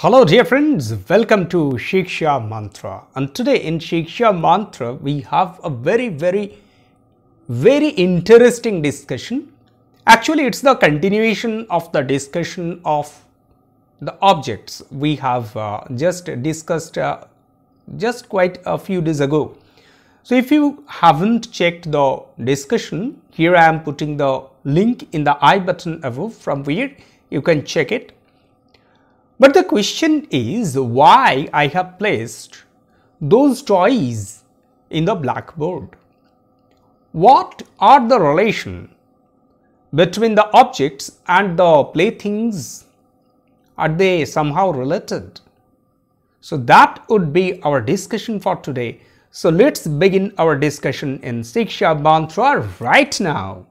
Hello dear friends, welcome to Shiksha Mantra and today in Shiksha Mantra we have a very very very interesting discussion. Actually it's the continuation of the discussion of the objects we have uh, just discussed uh, just quite a few days ago. So if you haven't checked the discussion, here I am putting the link in the i button above from where you can check it but the question is why I have placed those toys in the blackboard. What are the relation between the objects and the playthings? Are they somehow related? So that would be our discussion for today. So let's begin our discussion in Shiksha Mantra right now.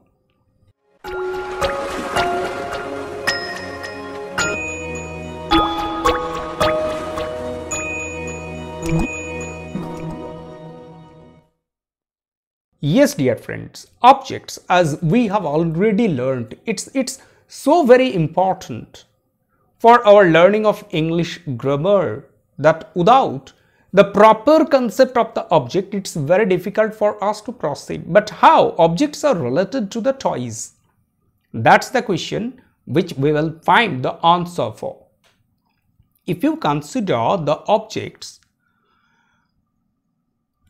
Yes, dear friends, objects, as we have already learned, it's, it's so very important for our learning of English grammar that without the proper concept of the object, it's very difficult for us to proceed. But how objects are related to the toys? That's the question which we will find the answer for. If you consider the objects,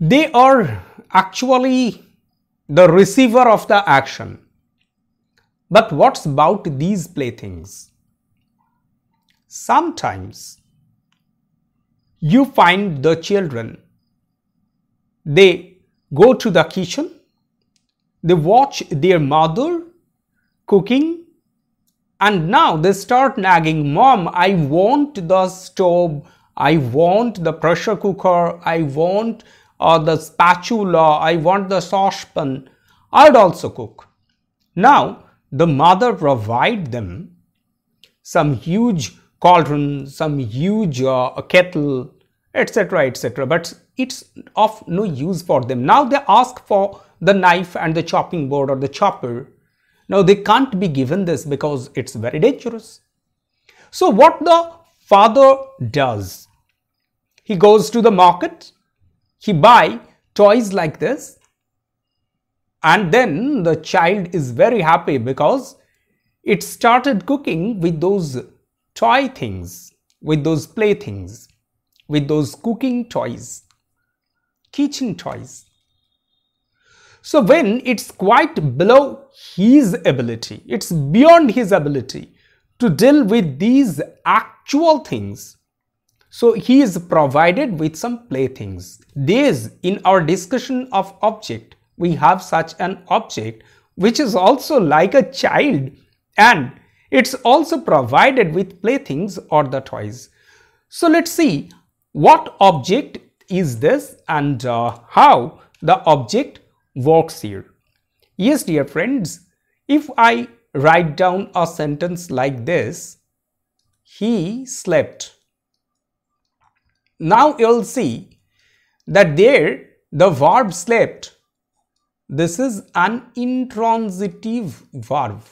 they are actually the receiver of the action. But what's about these playthings? Sometimes you find the children, they go to the kitchen, they watch their mother cooking and now they start nagging, Mom, I want the stove, I want the pressure cooker, I want or the spatula, I want the saucepan, I'd also cook. Now, the mother provide them some huge cauldron, some huge uh, kettle, etc., etc. But it's of no use for them. Now they ask for the knife and the chopping board or the chopper. Now they can't be given this because it's very dangerous. So what the father does, he goes to the market he buy toys like this and then the child is very happy because it started cooking with those toy things with those playthings with those cooking toys kitchen toys. So when it's quite below his ability it's beyond his ability to deal with these actual things so he is provided with some playthings. These in our discussion of object, we have such an object which is also like a child and it's also provided with playthings or the toys. So let's see what object is this and uh, how the object works here. Yes dear friends, if I write down a sentence like this, he slept now you'll see that there the verb slept. This is an intransitive verb.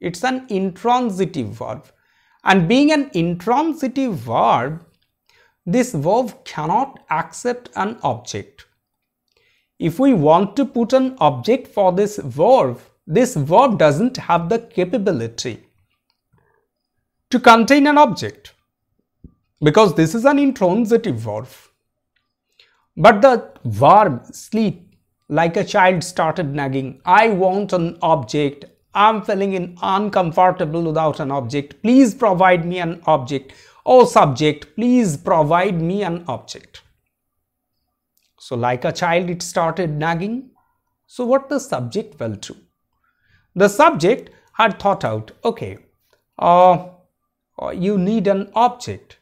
It's an intransitive verb. And being an intransitive verb, this verb cannot accept an object. If we want to put an object for this verb, this verb doesn't have the capability to contain an object because this is an intransitive verb. But the verb sleep, like a child started nagging, I want an object, I'm feeling in uncomfortable without an object, please provide me an object. Oh subject, please provide me an object. So like a child it started nagging. So what the subject will do? The subject had thought out, okay, uh you need an object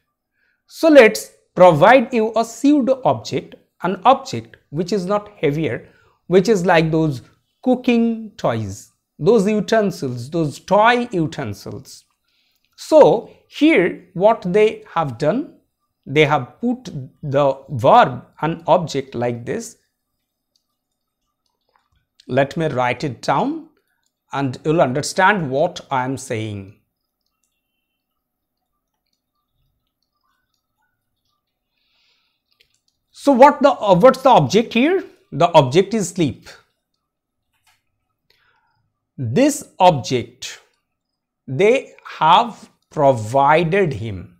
so let's provide you a pseudo object, an object which is not heavier, which is like those cooking toys, those utensils, those toy utensils. So here what they have done, they have put the verb, an object like this. Let me write it down and you'll understand what I am saying. So what the uh, what's the object here? The object is sleep. This object they have provided him.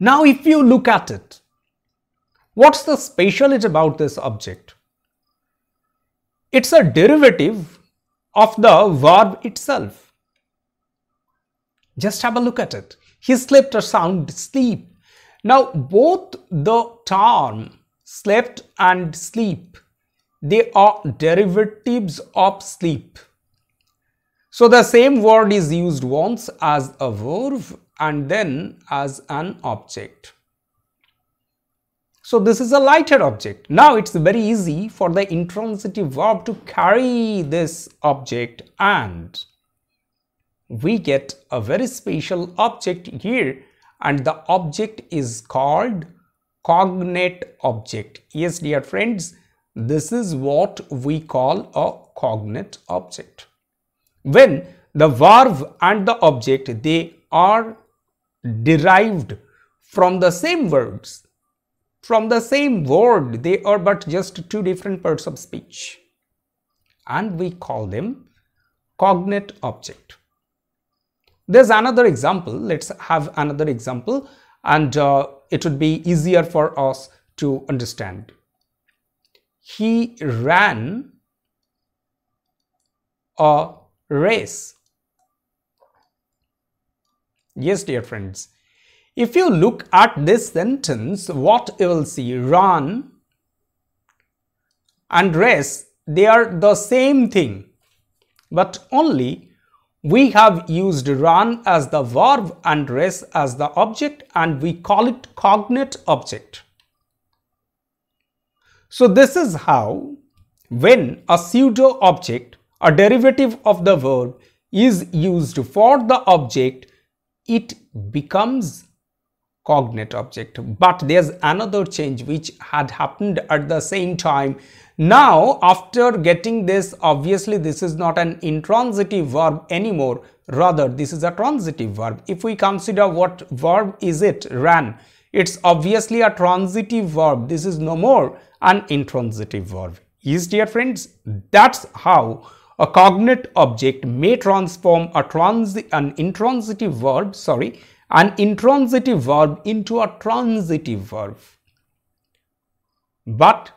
Now if you look at it, what's the speciality about this object? It's a derivative of the verb itself. Just have a look at it. He slept a sound sleep. Now both the term slept and sleep, they are derivatives of sleep. So the same word is used once as a verb and then as an object. So this is a lighter object. Now it's very easy for the intransitive verb to carry this object and we get a very special object here and the object is called cognate object. Yes dear friends, this is what we call a cognate object. When the verb and the object they are derived from the same words from the same word. They are but just two different parts of speech. And we call them cognate object. There's another example. Let's have another example and uh, it would be easier for us to understand. He ran a race. Yes, dear friends, if you look at this sentence, what you will see? Run and race, they are the same thing. But only we have used run as the verb and race as the object and we call it cognate object. So this is how when a pseudo object, a derivative of the verb is used for the object, it becomes cognate object. But there's another change which had happened at the same time. Now after getting this obviously this is not an intransitive verb anymore. Rather this is a transitive verb. If we consider what verb is it ran it's obviously a transitive verb. This is no more an intransitive verb. Yes dear friends that's how a cognate object may transform a trans an intransitive verb sorry an intransitive verb into a transitive verb. But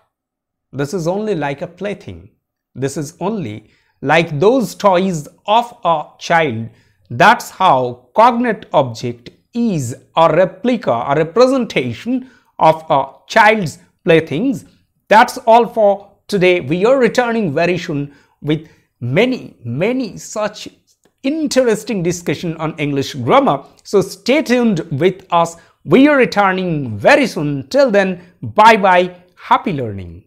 this is only like a plaything. This is only like those toys of a child. That's how cognate object is a replica, a representation of a child's playthings. That's all for today. We are returning very soon with many, many such interesting discussion on English grammar. So stay tuned with us. We are returning very soon. Till then, bye bye. Happy learning.